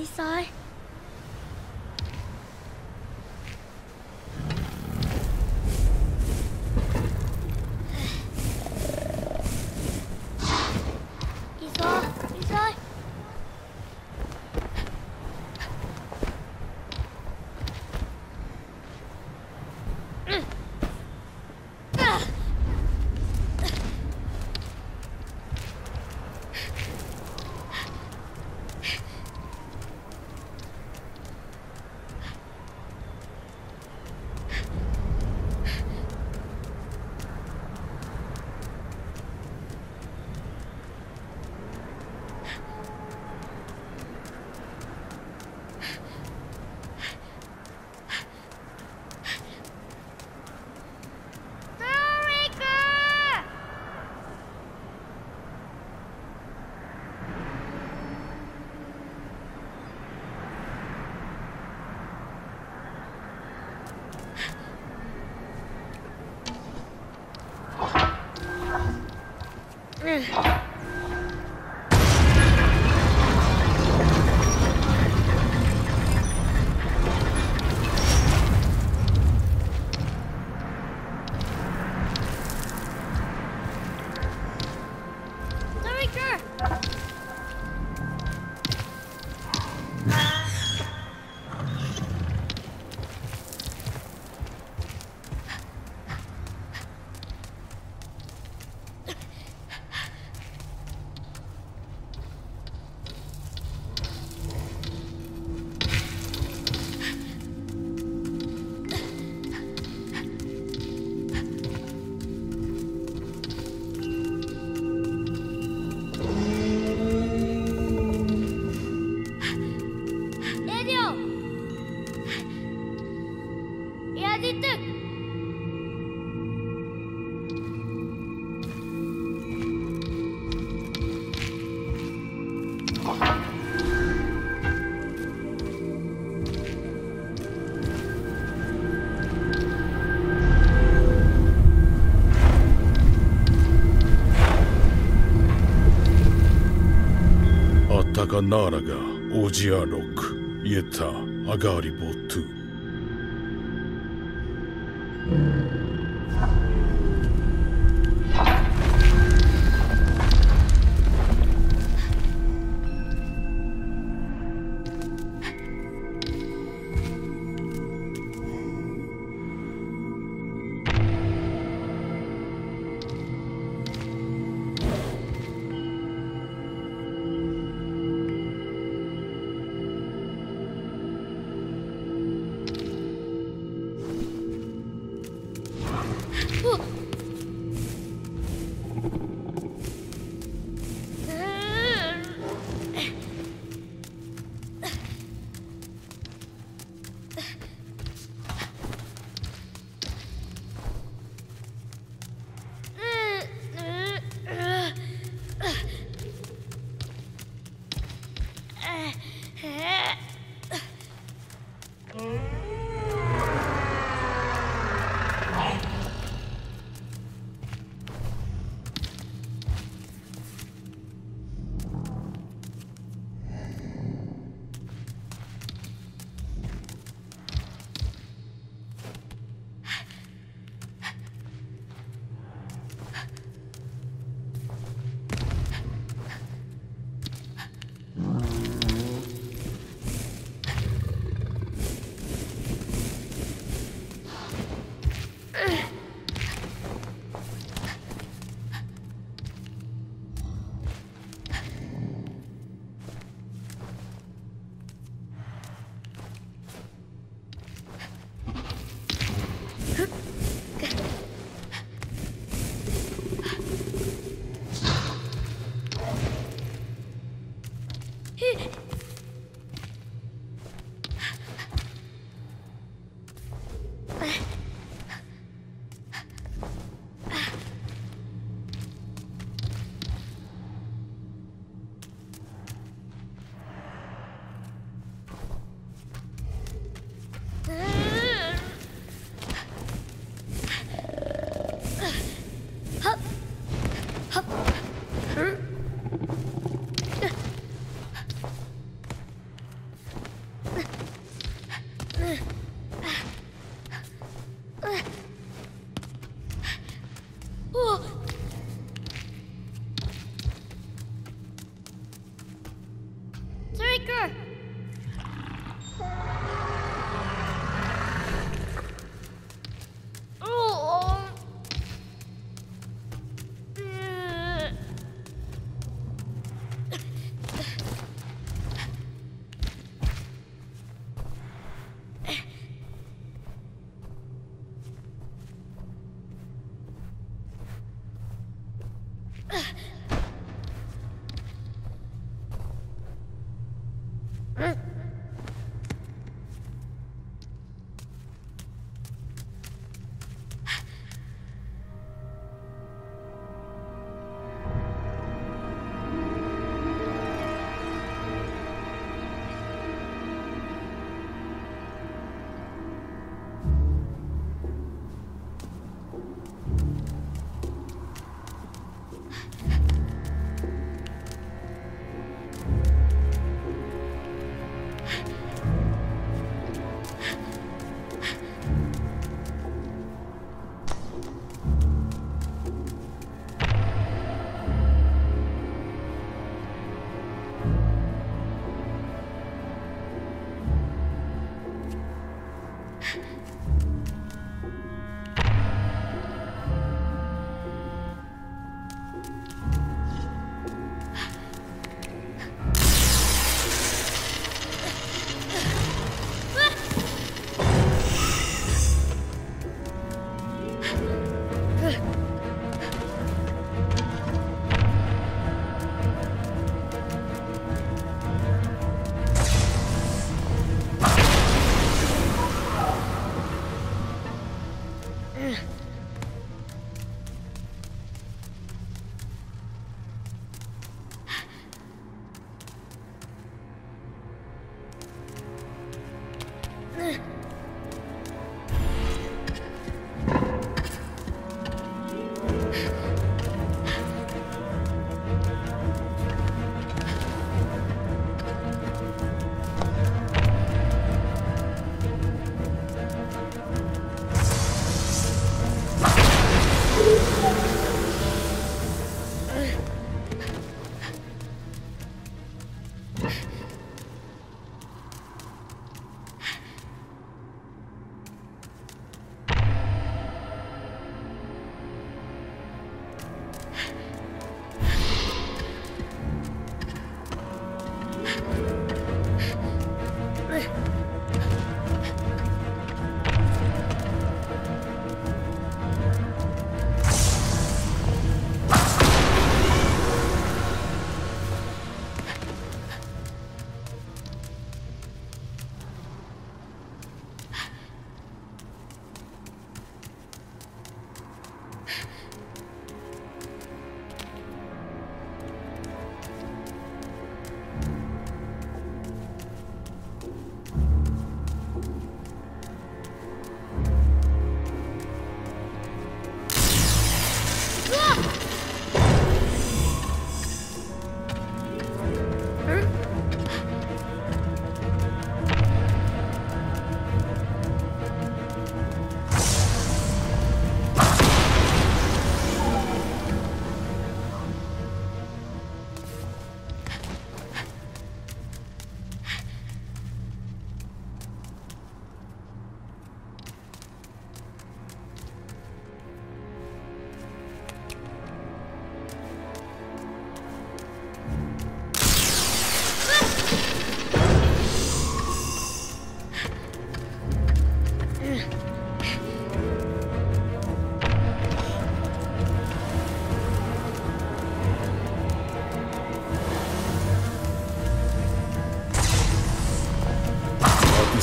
開催カナーラがオジアロックイエタアガーリボ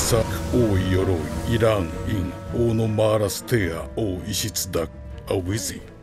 トゥイサク王イ鎧イランイン王のマーラステア王イシツダアウィズィ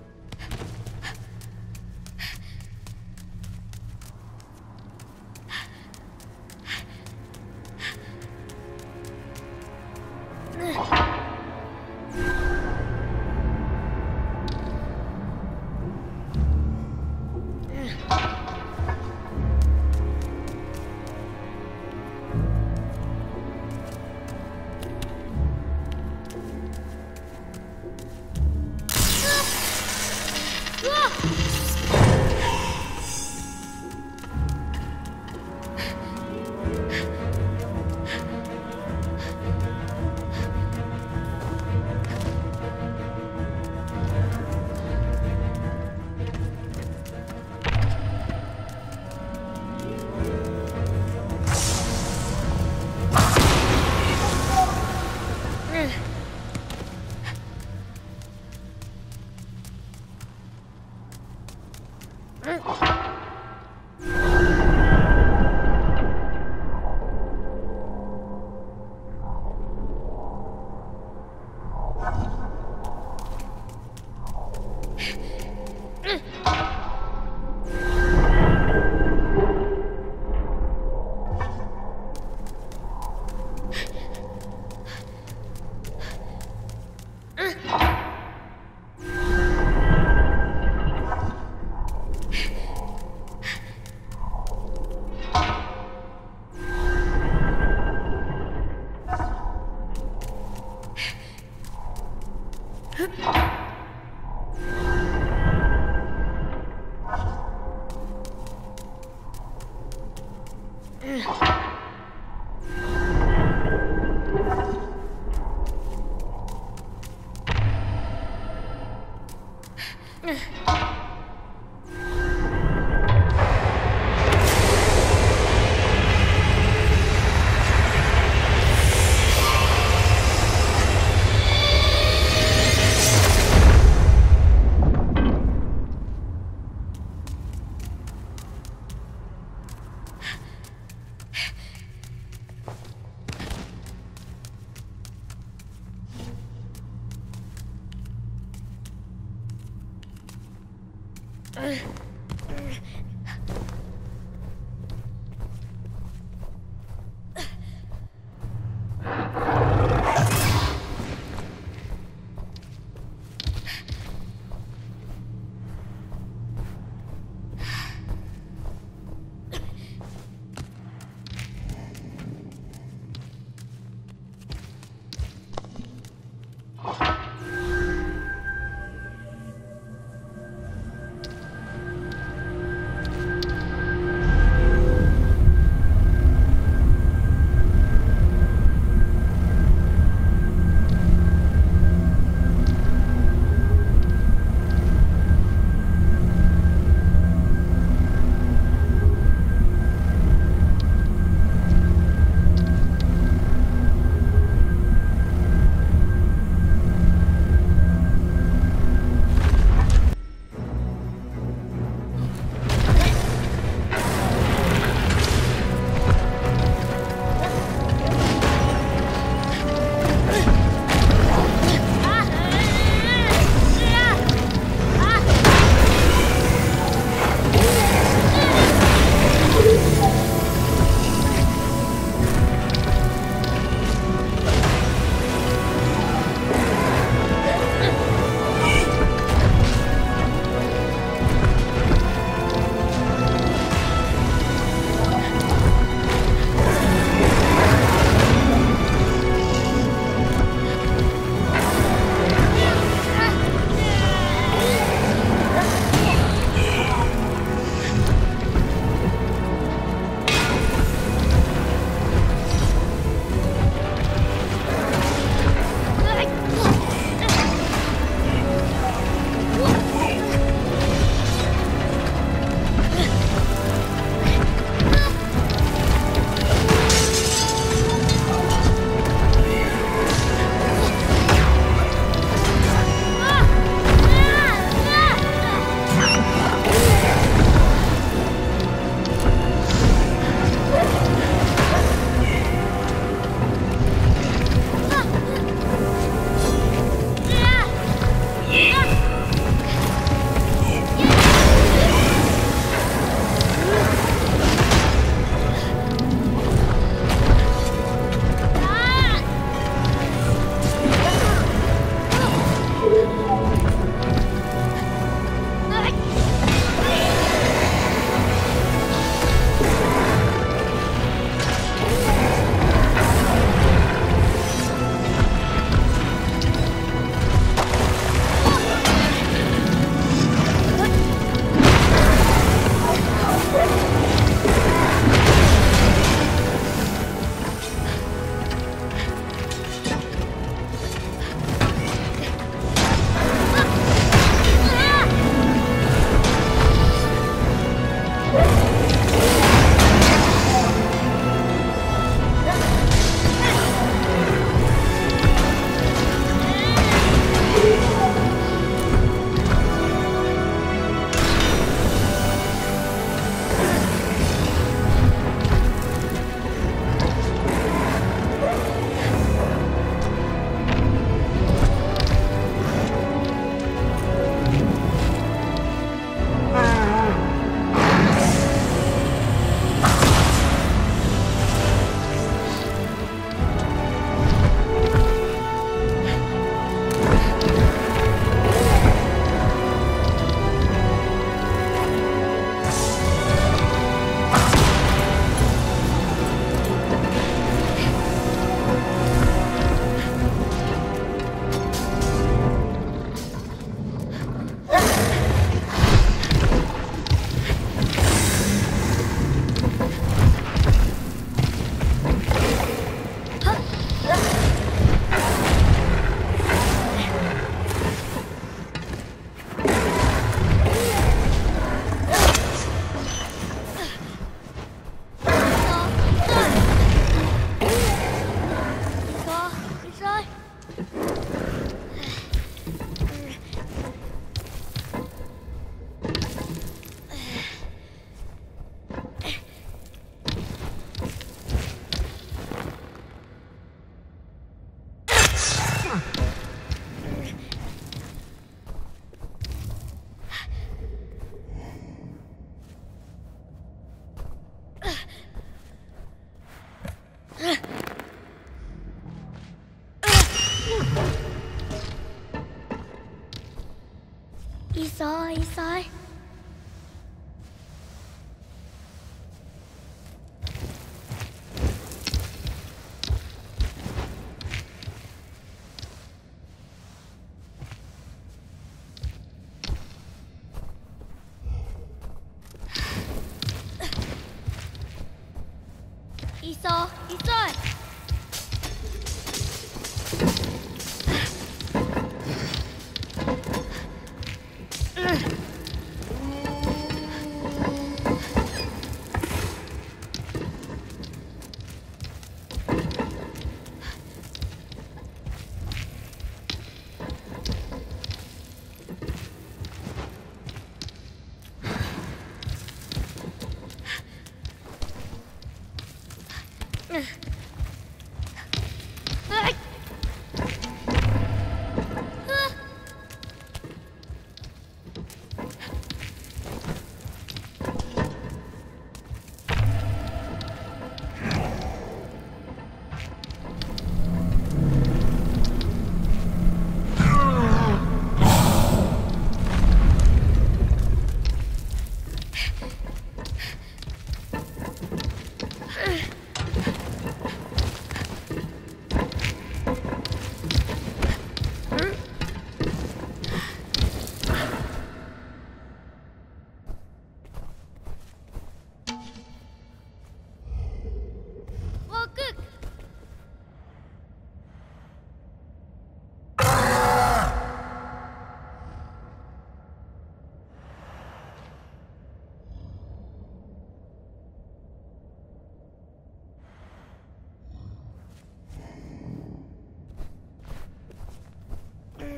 いそう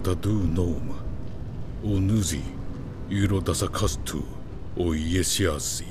Datadu noma. O nuzi. Iro dasa Castu, O yesiasi.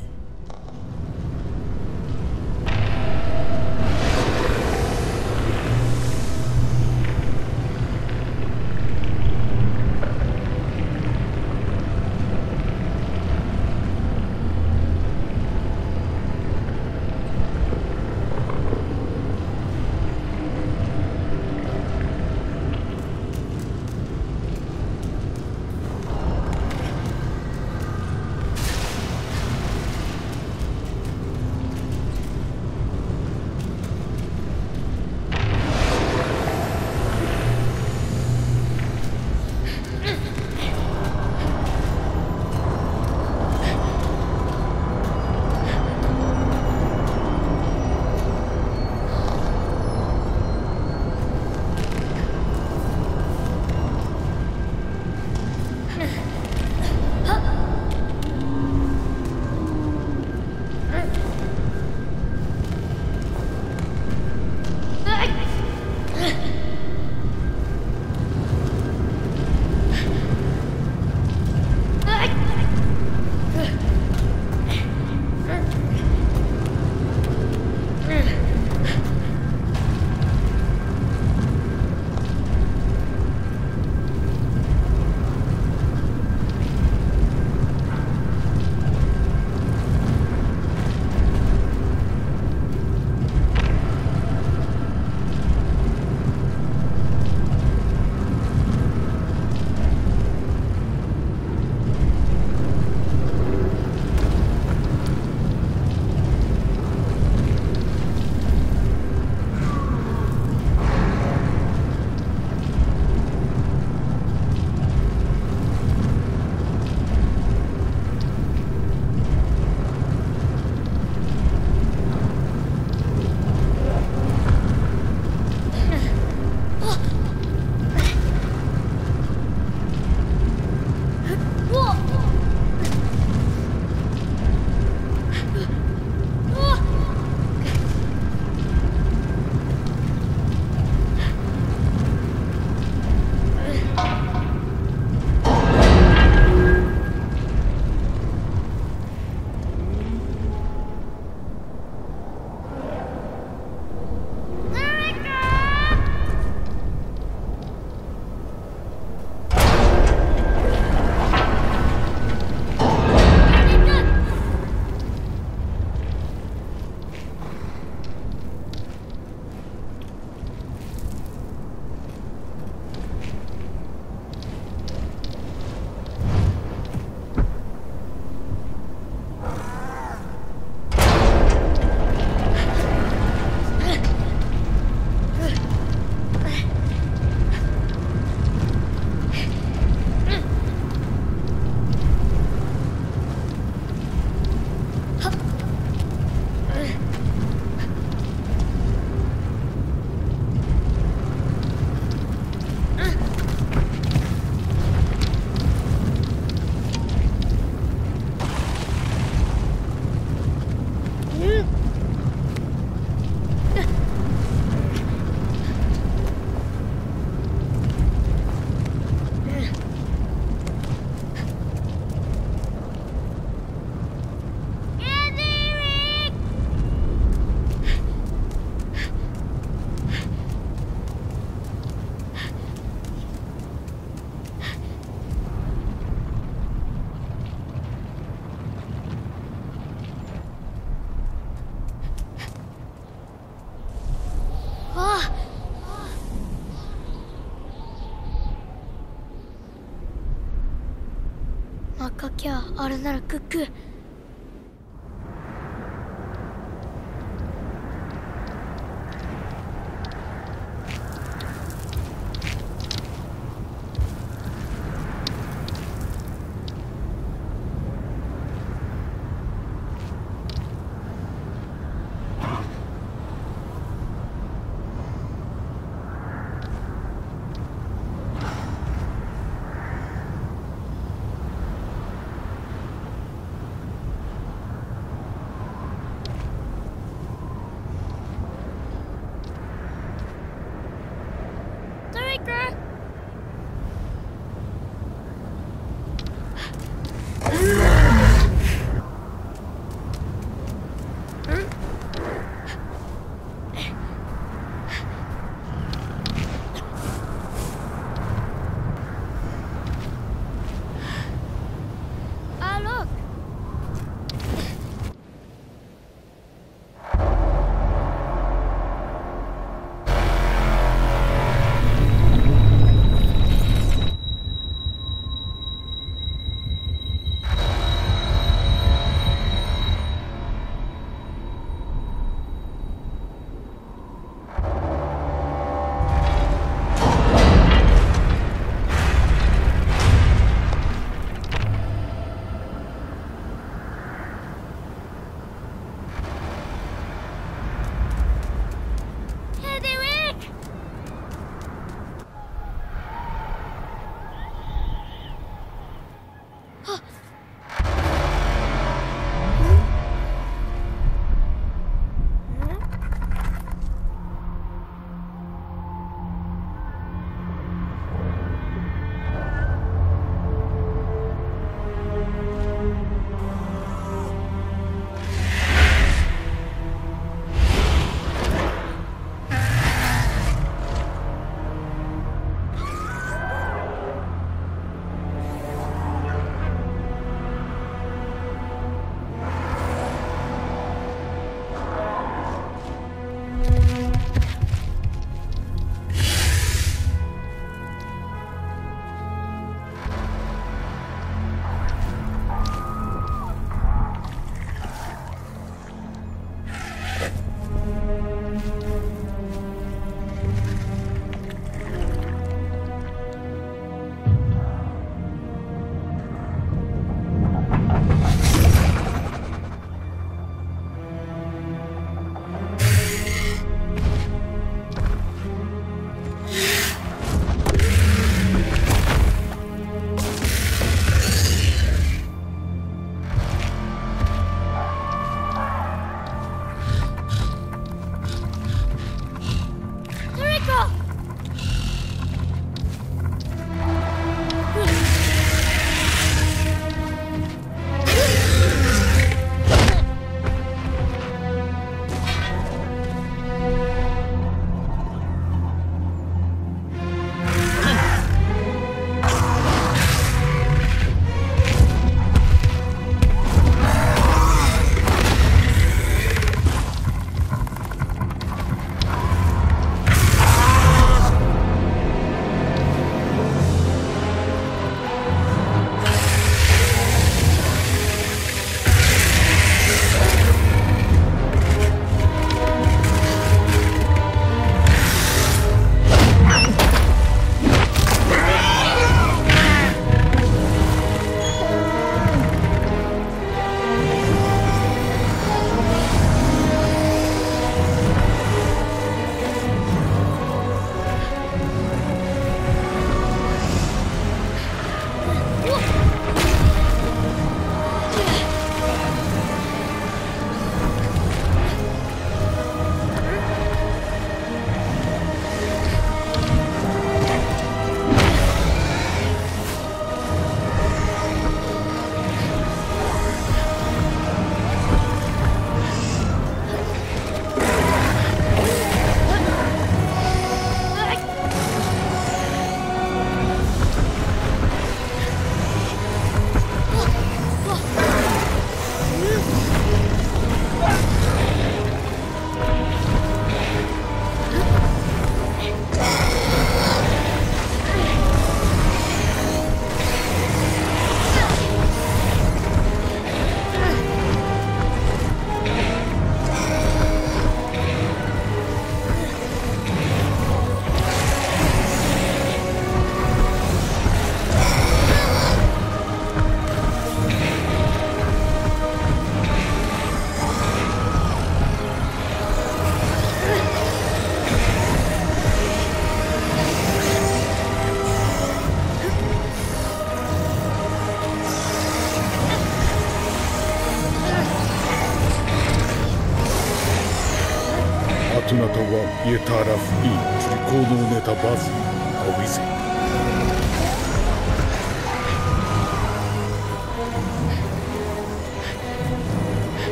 今日俺ならクック